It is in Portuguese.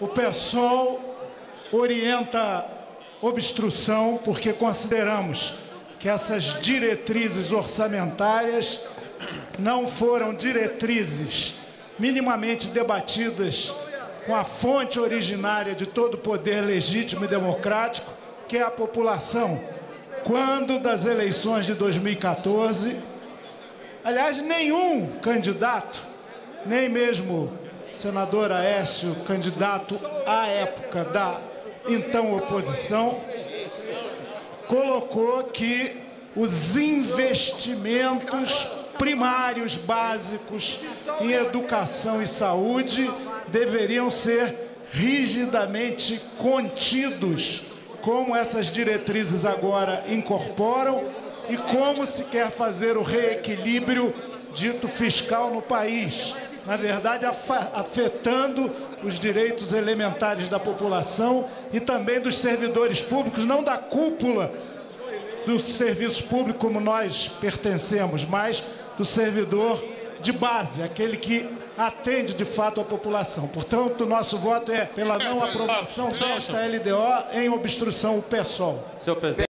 o PSOL orienta obstrução porque consideramos que essas diretrizes orçamentárias não foram diretrizes minimamente debatidas com a fonte originária de todo poder legítimo e democrático, que é a população. Quando das eleições de 2014, aliás, nenhum candidato, nem mesmo senador Aécio, candidato à época da então oposição, colocou que os investimentos primários básicos em educação e saúde deveriam ser rigidamente contidos, como essas diretrizes agora incorporam e como se quer fazer o reequilíbrio dito fiscal no país. Na verdade, afetando os direitos elementares da população e também dos servidores públicos, não da cúpula do serviço público como nós pertencemos, mas do servidor de base, aquele que atende de fato a população. Portanto, o nosso voto é pela não aprovação desta LDO em obstrução o PSOL. Senhor presidente.